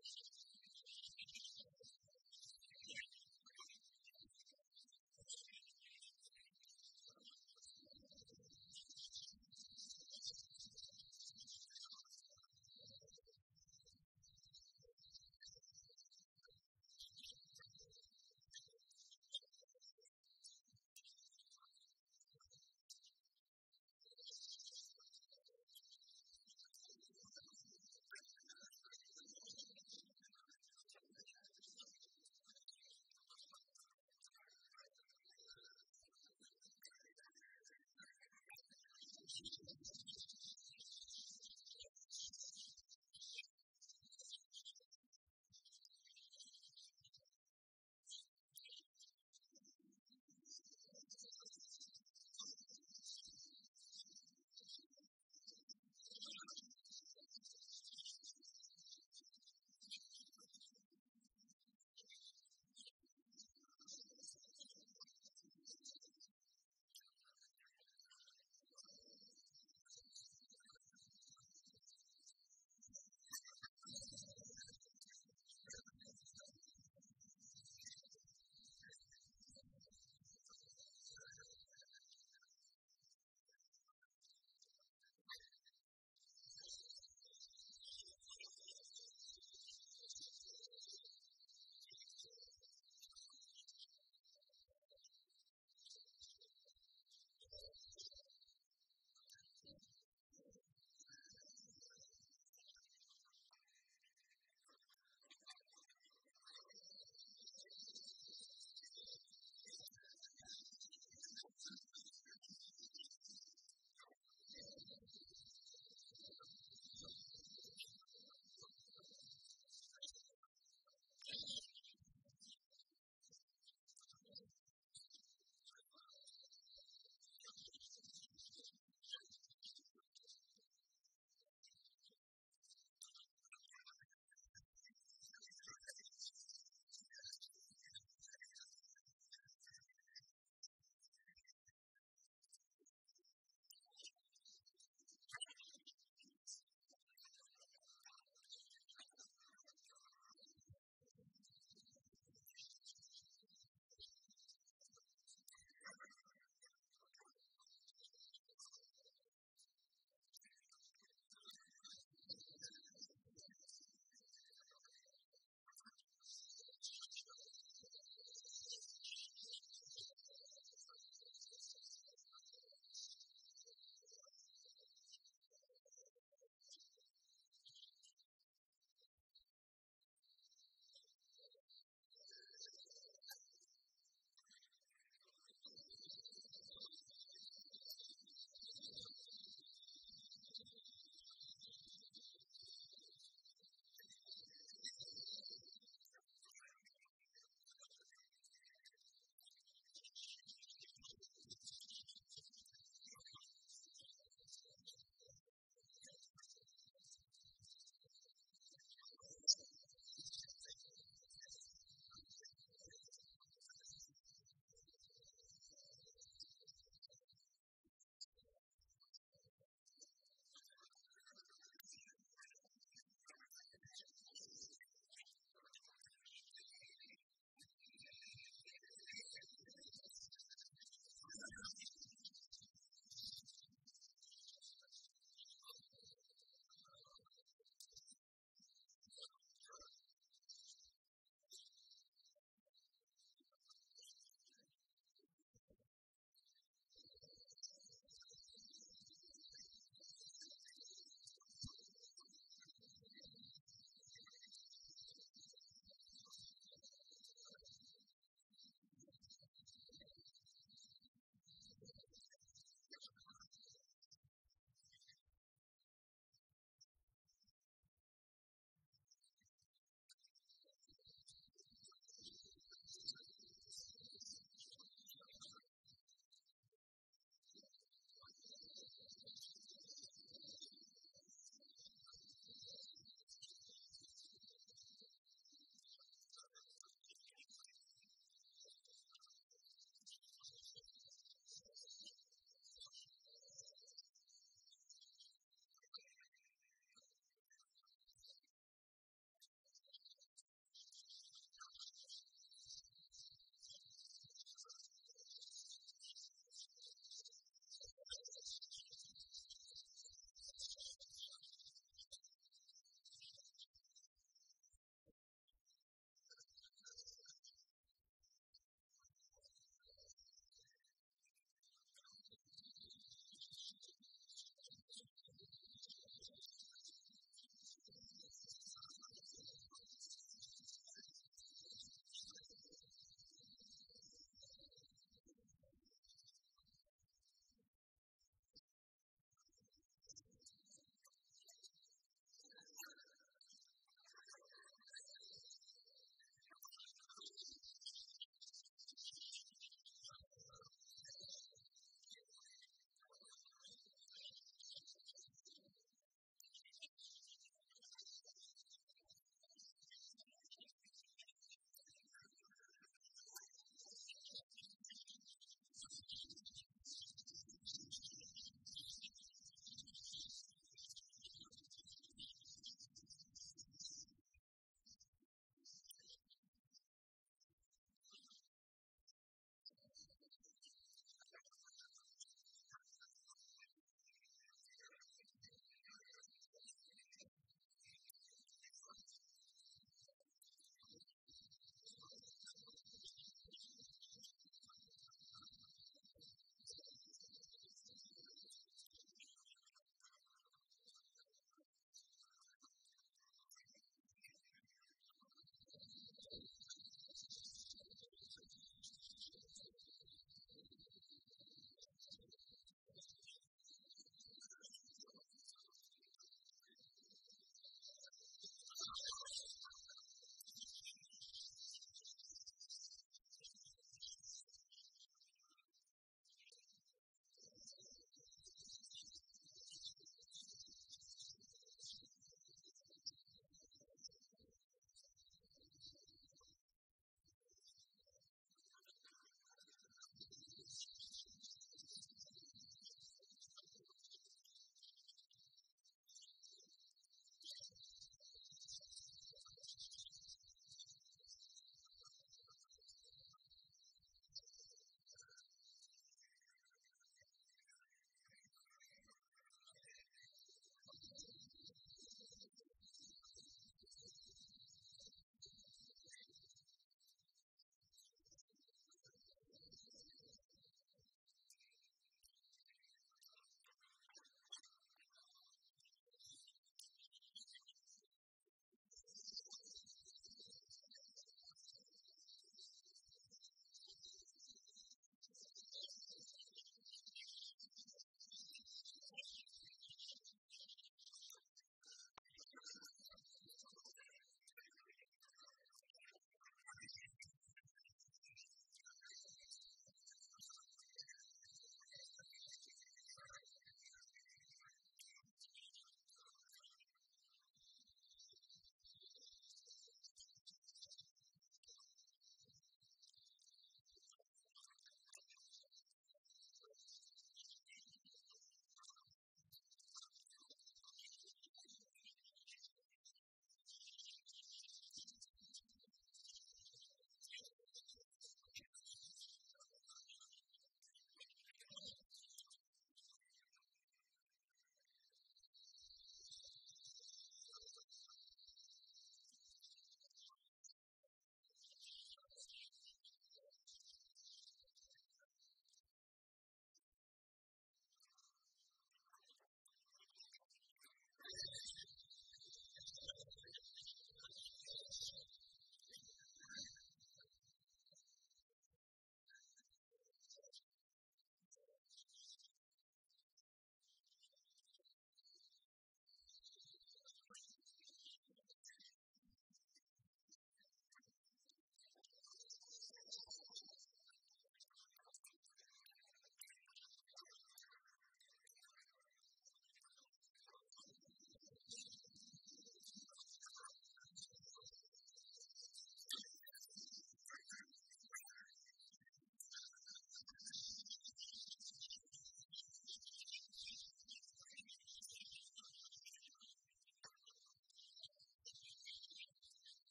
Jesus Jesus.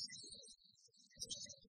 アジア。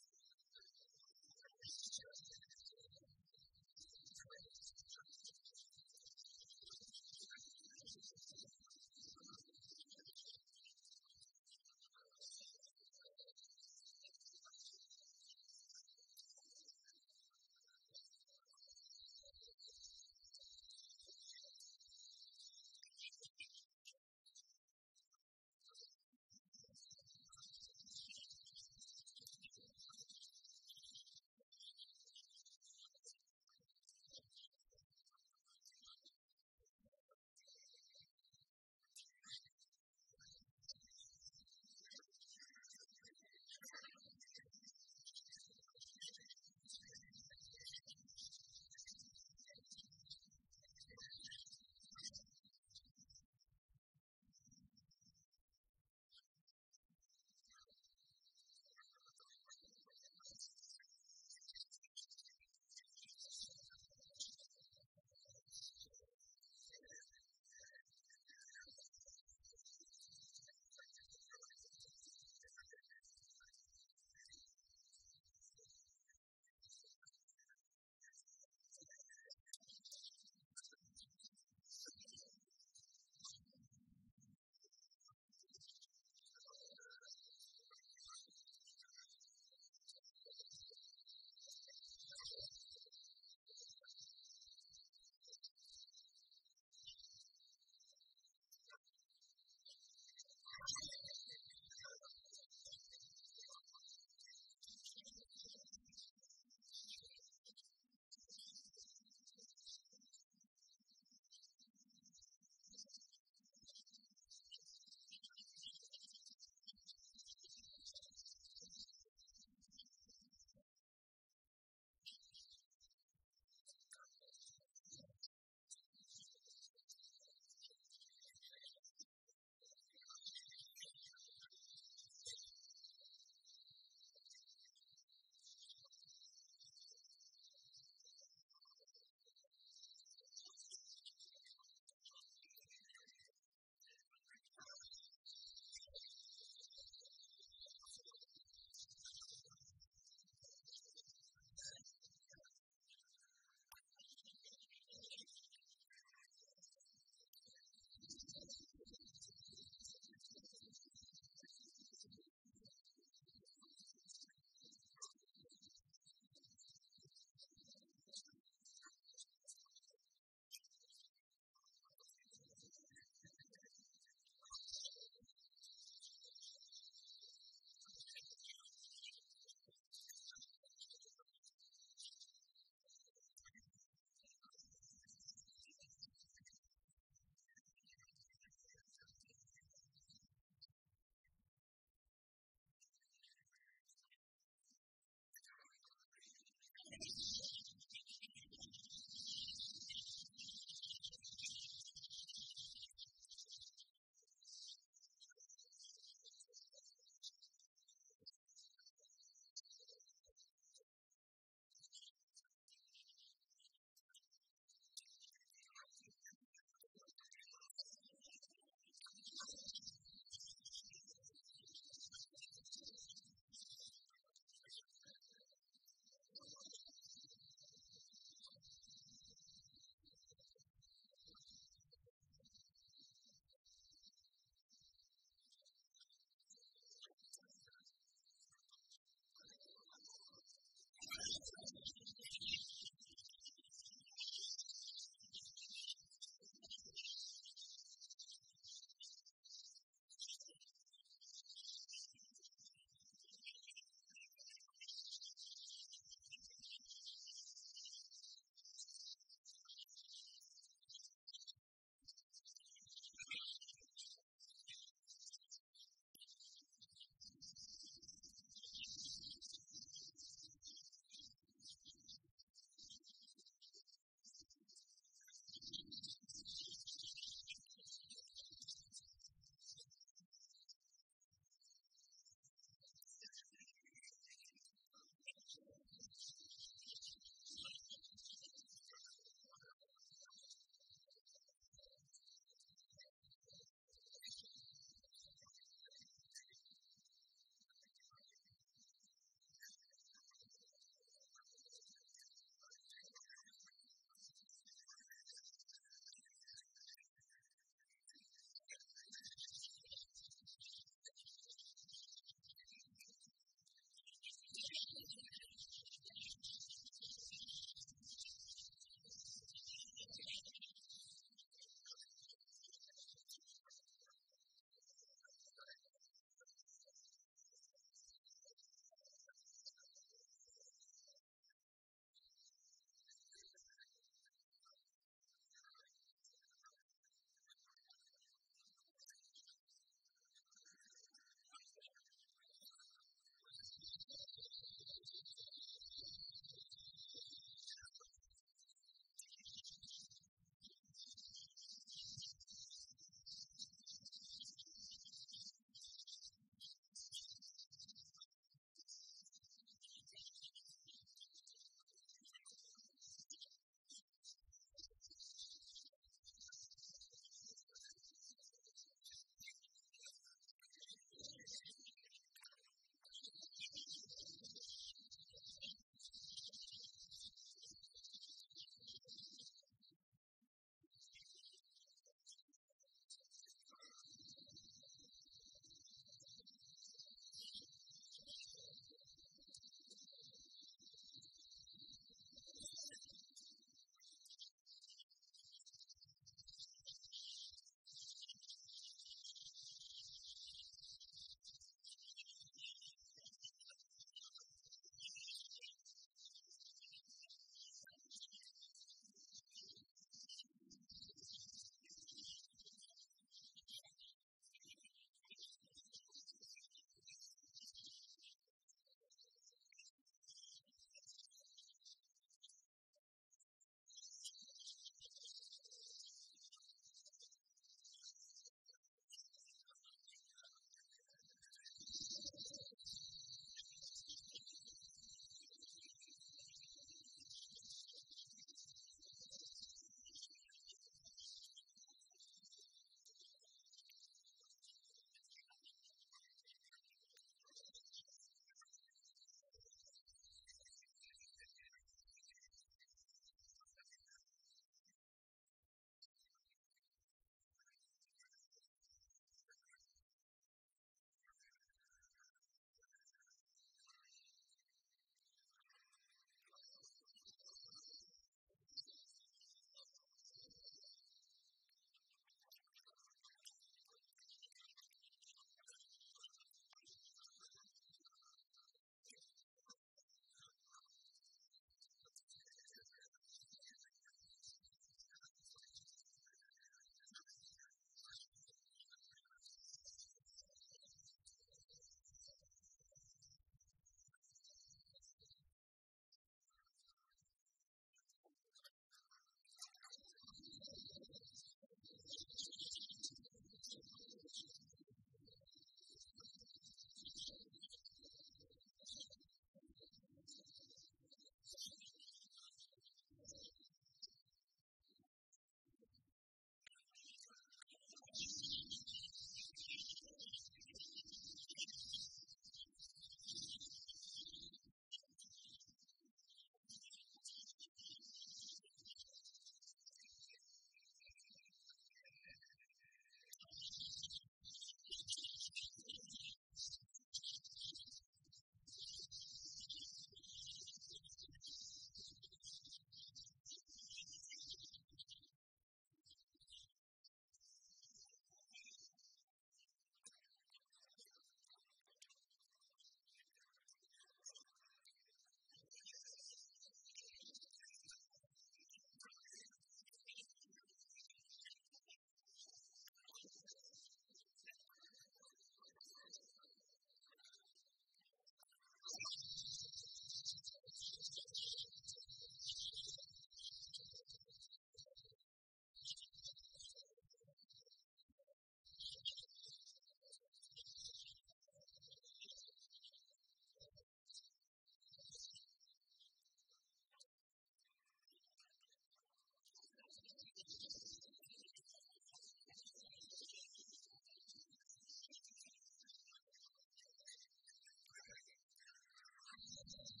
Jesus.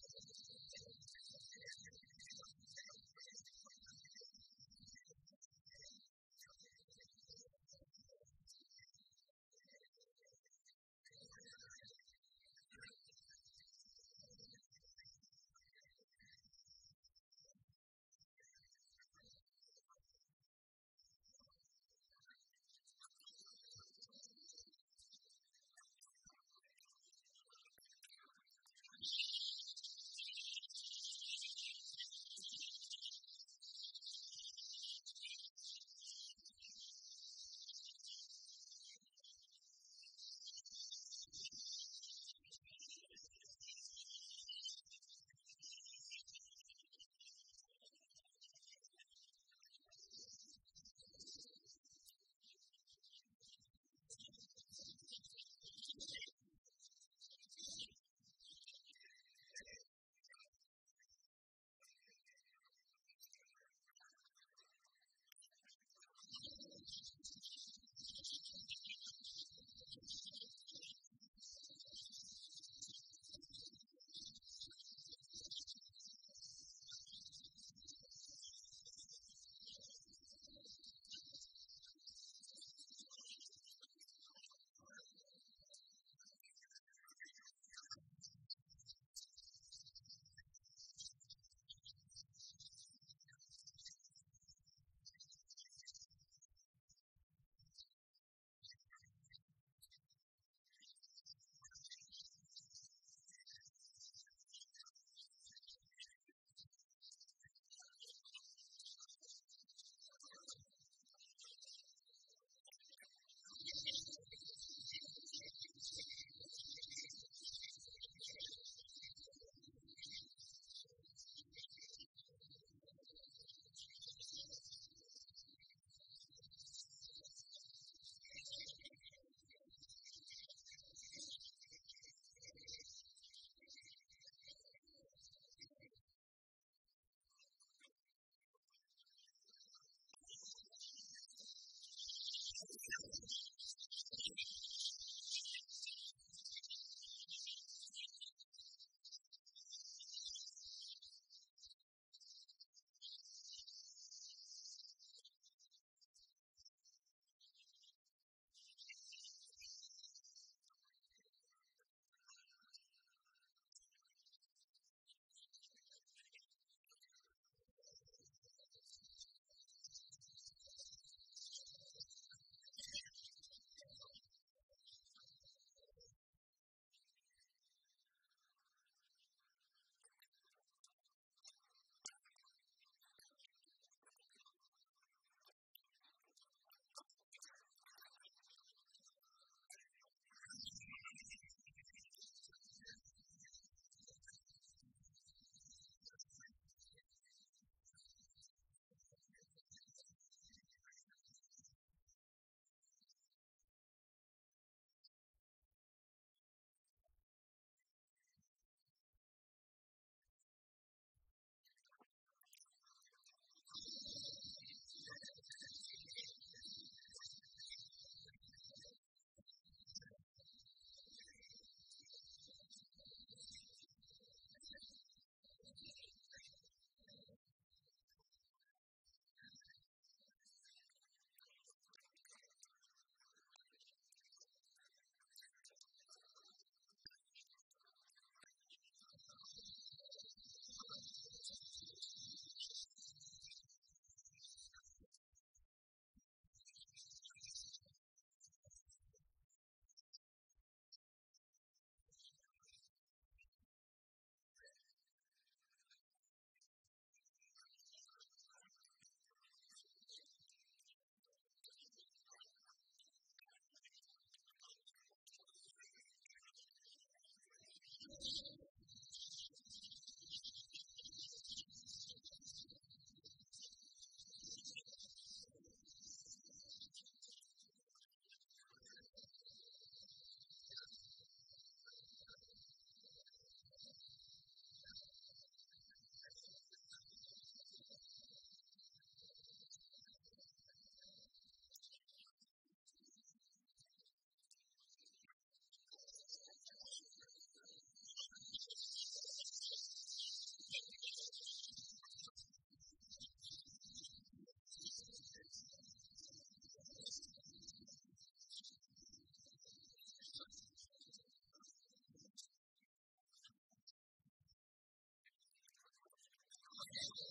何?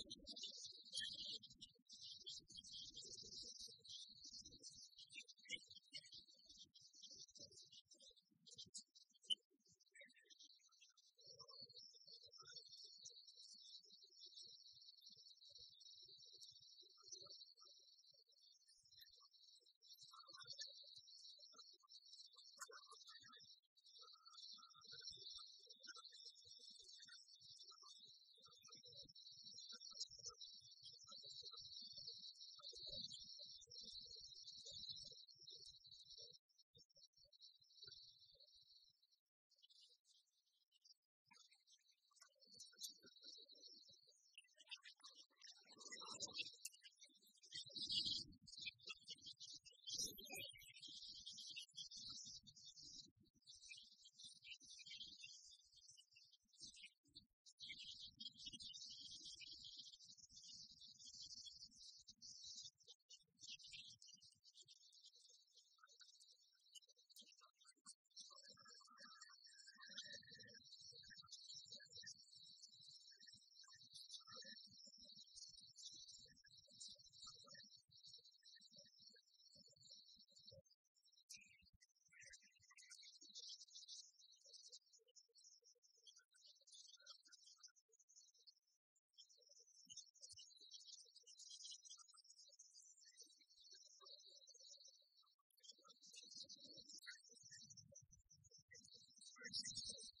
何?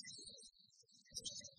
アハハハ。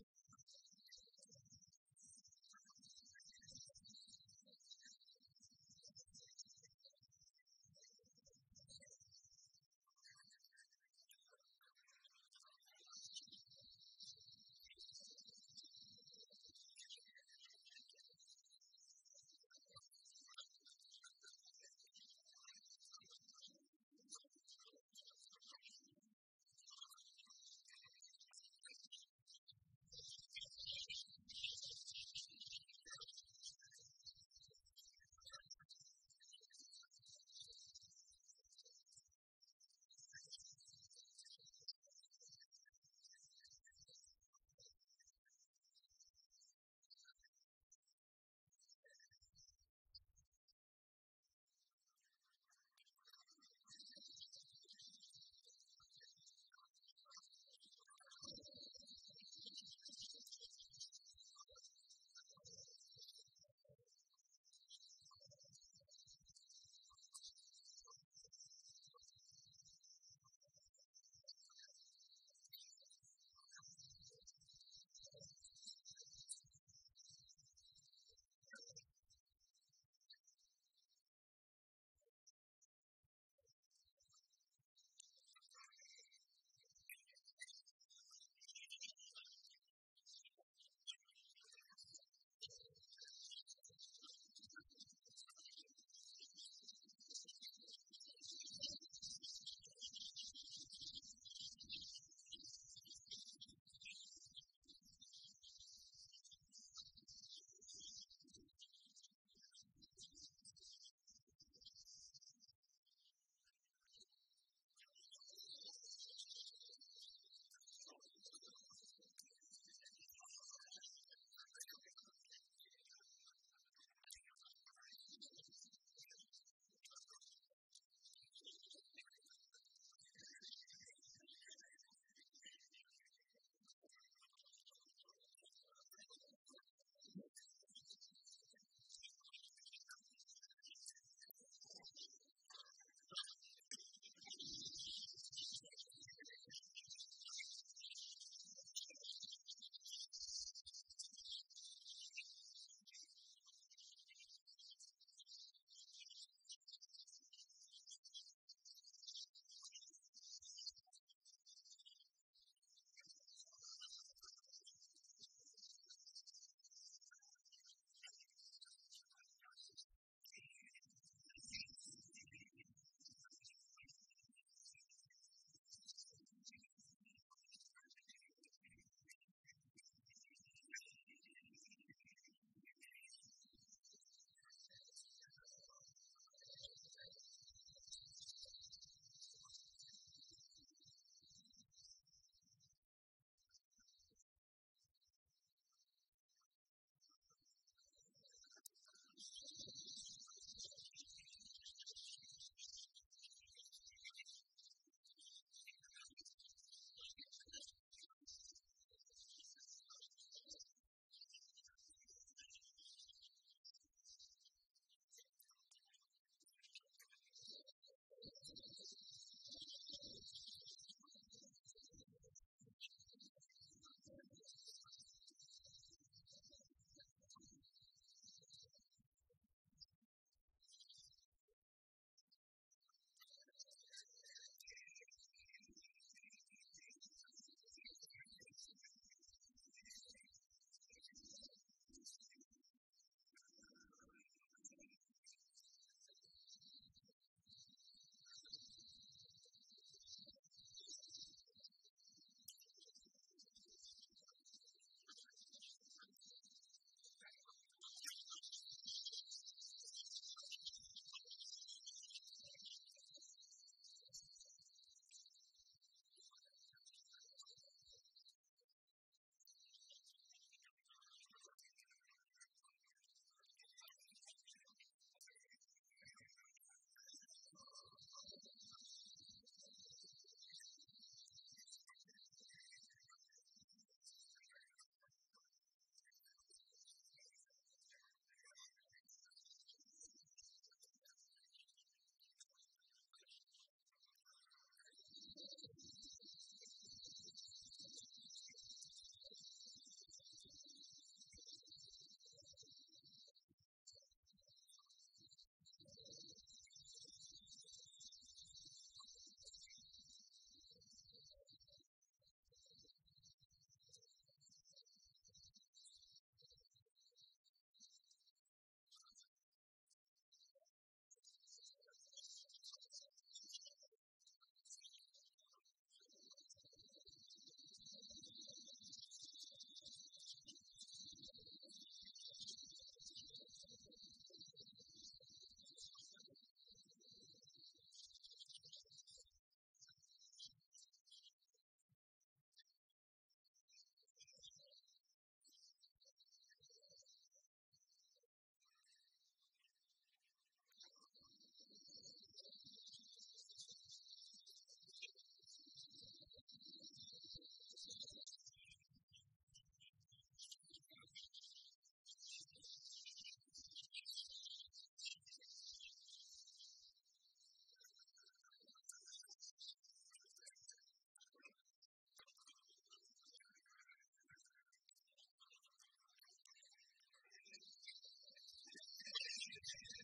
Jesus.